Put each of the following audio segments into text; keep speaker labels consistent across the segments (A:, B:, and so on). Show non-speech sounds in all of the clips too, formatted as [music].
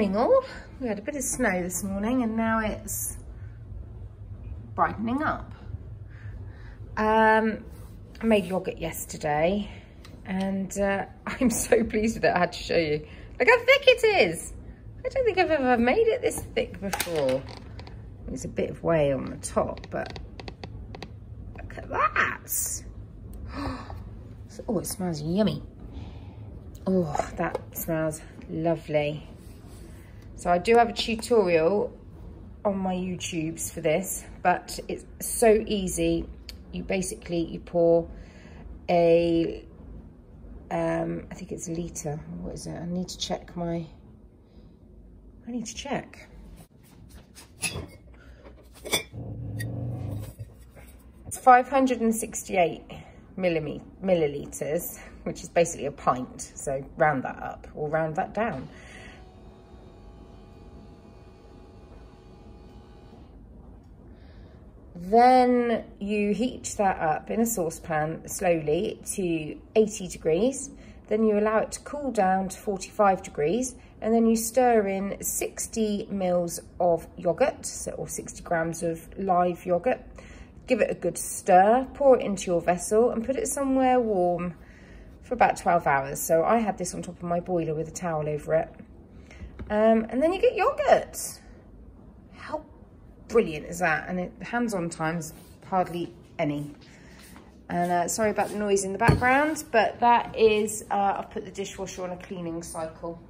A: Morning all. We had a bit of snow this morning and now it's brightening up. Um, I made yoghurt yesterday and uh, [laughs] I'm so pleased with it. I had to show you. Look how thick it is. I don't think I've ever made it this thick before. There's a bit of whey on the top, but look at that. [gasps] Oh, it smells yummy. Oh, that smells lovely. So I do have a tutorial on my YouTubes for this, but it's so easy. You basically, you pour a, um, I think it's a litre. What is it? I need to check my, I need to check. It's 568 millilitres, which is basically a pint. So round that up or round that down. Then you heat that up in a saucepan slowly to 80 degrees. Then you allow it to cool down to 45 degrees and then you stir in 60 mils of yogurt or 60 grams of live yogurt. Give it a good stir, pour it into your vessel and put it somewhere warm for about 12 hours. So I had this on top of my boiler with a towel over it. Um, and then you get yogurt brilliant is that? And it hands-on times hardly any. And uh, sorry about the noise in the background, but that is, uh, I've put the dishwasher on a cleaning cycle.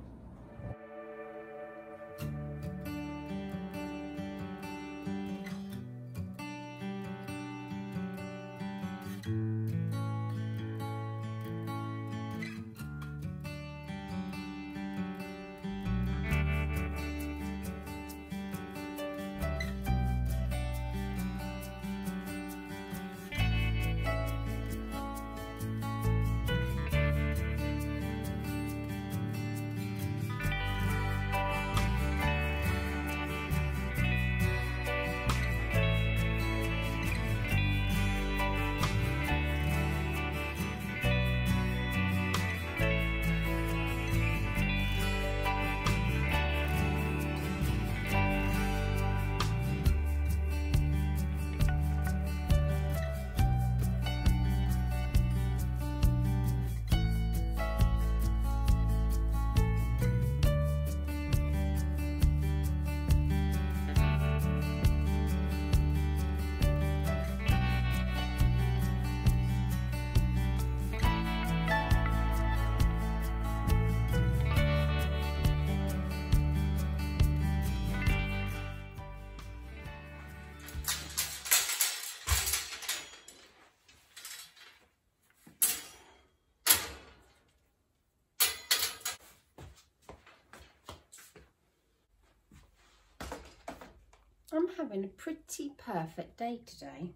A: I'm having a pretty perfect day today.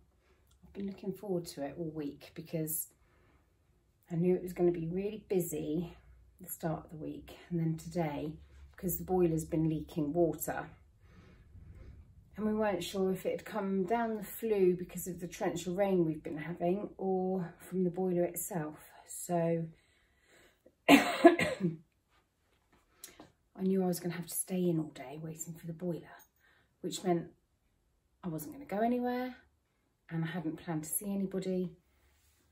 A: I've been looking forward to it all week because I knew it was going to be really busy the start of the week and then today because the boiler's been leaking water. And we weren't sure if it had come down the flue because of the torrential rain we've been having or from the boiler itself. So [coughs] I knew I was going to have to stay in all day waiting for the boiler which meant I wasn't going to go anywhere and I hadn't planned to see anybody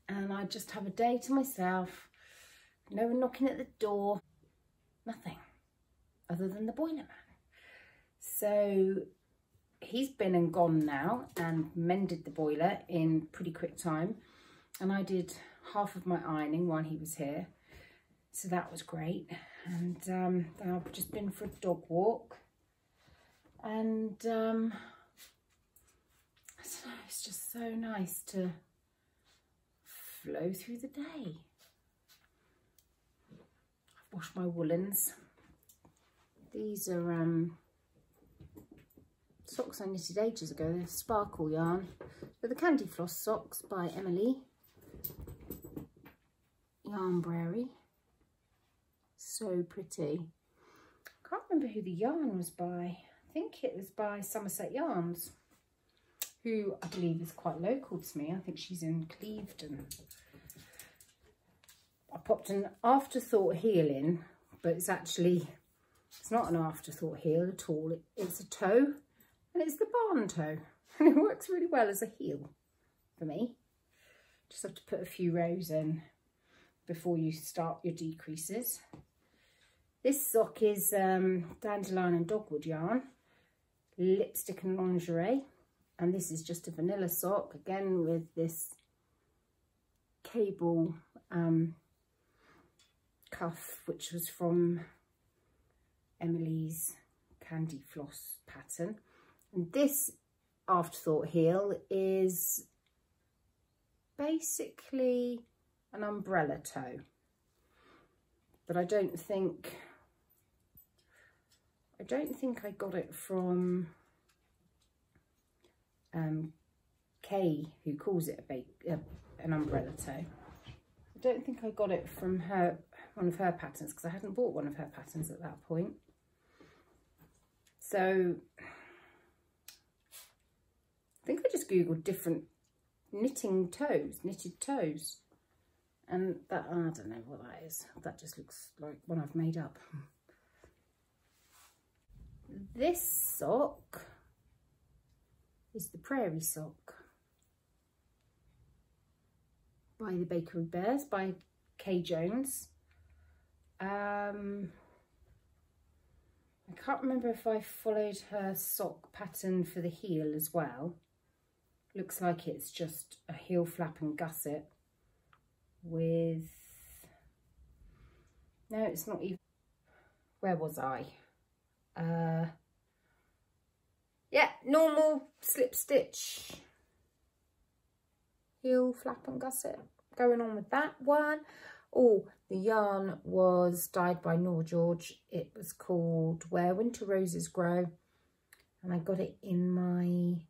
A: and I'd just have a day to myself, no one knocking at the door, nothing other than the boiler man. So he's been and gone now and mended the boiler in pretty quick time and I did half of my ironing while he was here so that was great and um, I've just been for a dog walk and um, know, it's just so nice to flow through the day. I've washed my woolens. These are um, socks I knitted ages ago. They're sparkle yarn. They're the Candy Floss socks by Emily Yarnberry. So pretty. I can't remember who the yarn was by think it was by Somerset Yarns, who I believe is quite local to me. I think she's in Clevedon. I popped an afterthought heel in, but it's actually It's not an afterthought heel at all. It, it's a toe and it's the barn toe. [laughs] And it works really well as a heel for me. Just have to put a few rows in before you start your decreases. This sock is um, dandelion and dogwood yarn, lipstick and lingerie. And this is just a vanilla sock, again with this cable um, cuff, which was from Emily's Candy Floss pattern. And this afterthought heel is basically an umbrella toe. But I don't think, I don't think I got it from um, Kay, who calls it a uh, an umbrella toe. I don't think I got it from her, one of her patterns, because I hadn't bought one of her patterns at that point. So I think I just googled different knitting toes, knitted toes. And that, I don't know what that is. That just looks like one I've made up. This sock is the Prairie Sock by the Bakery Bears by Kay Jones. Um, I can't remember if I followed her sock pattern for the heel as well. Looks like it's just a heel flap and gusset with... No, it's not even... Where was I? Uh, yeah, normal slip stitch. Heel flap and gusset going on with that one. Oh, the yarn was dyed by Nor George. It was called Where Winter Roses Grow. And I got it in my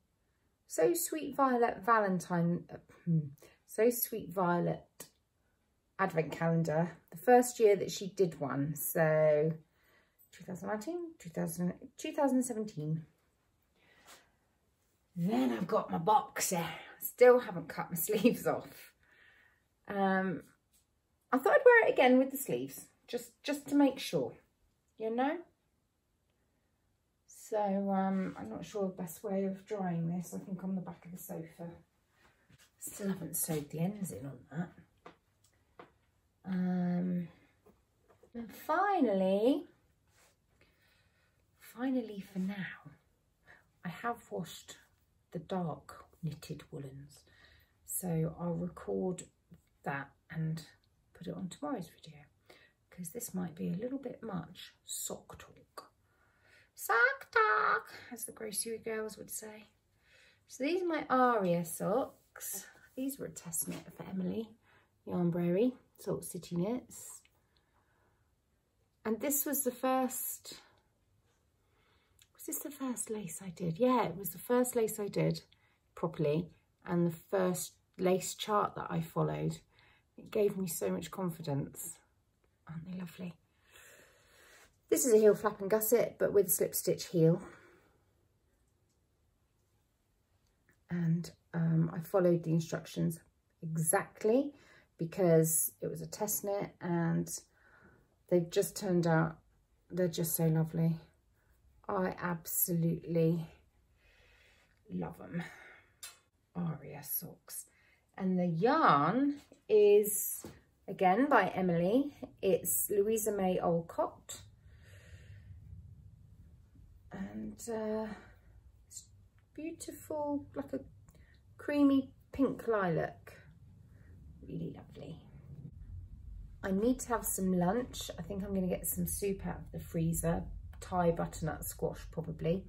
A: so Sweet Violet Valentine, uh, hmm, So Sweet Violet advent calendar. The first year that she did one. So 2019, 2000, 2017. Then I've got my boxer. Still haven't cut my [laughs] sleeves off. Um, I thought I'd wear it again with the sleeves, just, just to make sure, you know? So um, I'm not sure the best way of drying this. I think on the back of the sofa. Still haven't sewed the ends in on that. Um, and finally, finally for now, I have washed the dark knitted woolens. So I'll record that and put it on tomorrow's video because this might be a little bit much sock talk. Sock talk, as the grocery girls would say. So these are my Aria socks. These were a test knit for Emily Yarnberry, Salt City Knits. And this was the first, was this the first lace I did? Yeah, it was the first lace I did properly and the first lace chart that I followed. It gave me so much confidence. Aren't they lovely? This is a heel flap and gusset, but with a slip stitch heel. And um, I followed the instructions exactly because it was a test knit and they've just turned out, they're just so lovely. I absolutely love them. Aria socks. And the yarn is, again, by Emily. It's Louisa May Alcott. and uh, it's beautiful, like a creamy pink lilac. Really lovely. I need to have some lunch. I think I'm going to get some soup out of the freezer. Thai butternut squash probably.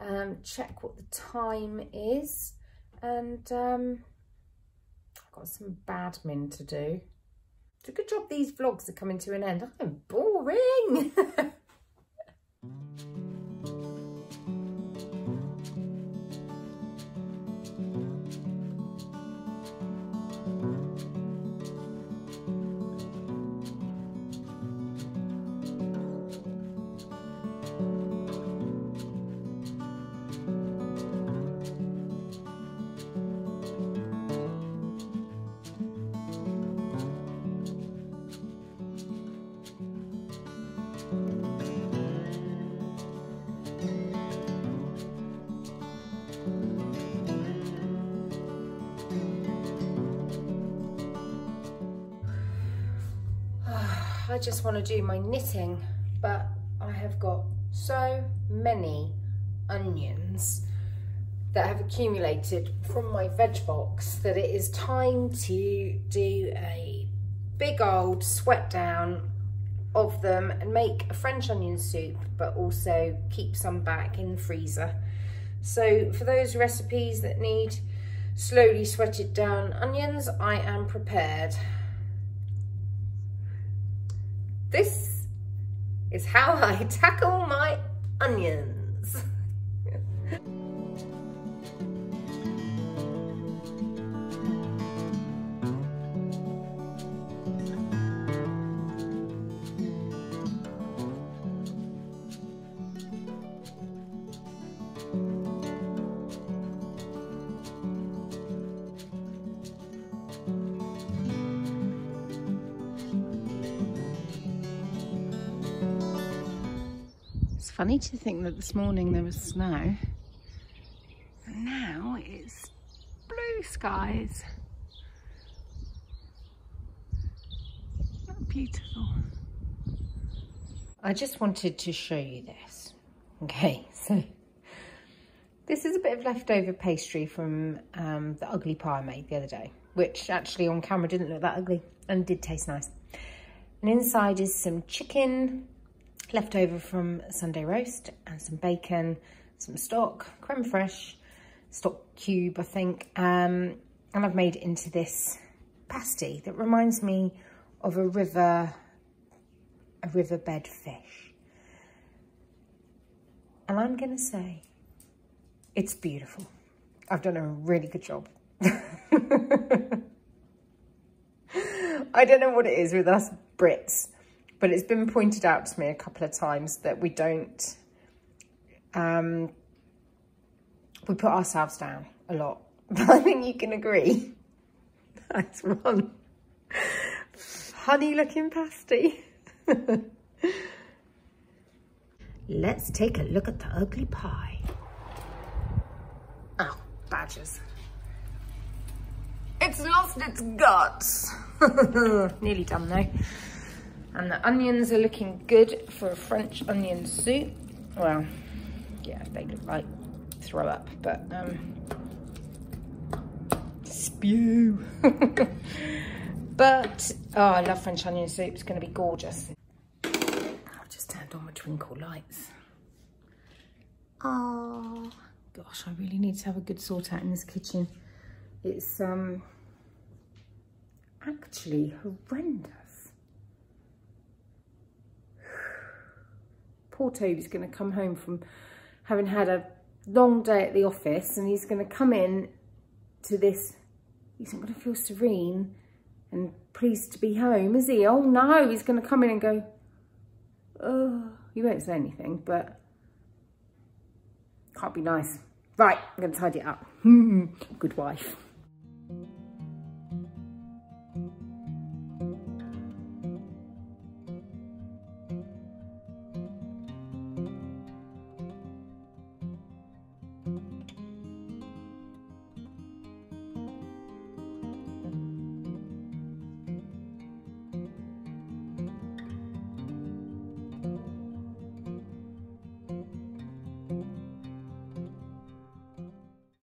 A: Um, check what the time is. And um, I've got some badmin to do. It's a good job these vlogs are coming to an end. I'm boring. [laughs] I just want to do my knitting, but I have got so many onions that have accumulated from my veg box that it is time to do a big old sweat down of them and make a French onion soup, but also keep some back in the freezer. So for those recipes that need slowly sweated down onions, I am prepared. This is how I [laughs] tackle my onions. Funny to think that this morning there was snow. And now it's blue skies. Beautiful. I just wanted to show you this. Okay, [laughs] so this is a bit of leftover pastry from um, the ugly pie I made the other day, which actually on camera didn't look that ugly and did taste nice. And inside is some chicken, left over from Sunday roast and some bacon, some stock, creme fraiche, stock cube, I think. Um, and I've made into this pasty that reminds me of a river, a riverbed fish. And I'm gonna say, it's beautiful. I've done a really good job. [laughs] I don't know what it is with us Brits but it's been pointed out to me a couple of times that we don't, um, we put ourselves down a lot. But [laughs] I think you can agree. [laughs] That's one funny looking pasty. [laughs] Let's take a look at the ugly pie. Oh, badgers. It's lost its guts. Nearly done though. And the onions are looking good for a French onion soup. Well, yeah, they look like throw up, but um, spew. [laughs] but, oh, I love French onion soup. It's going to be gorgeous. I've just turned on my twinkle lights. Oh, gosh, I really need to have a good sort out in this kitchen. It's um actually horrendous. Poor Toby's going to come home from having had a long day at the office and he's going to come in to this, he's not going to feel serene and pleased to be home, is he? Oh no, he's going to come in and go, oh, he won't say anything, but can't be nice. Right, I'm going to tidy it up. [laughs] Good wife.